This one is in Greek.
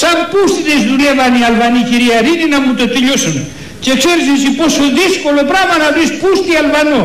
Σαν πούστιδες δουλεύαν οι Αλβανοί κυρία Ρίνη να μου το τελειώσουν. Και ξέρεις εσύ πόσο δύσκολο πράγμα να βρεις πούστη Αλβανό.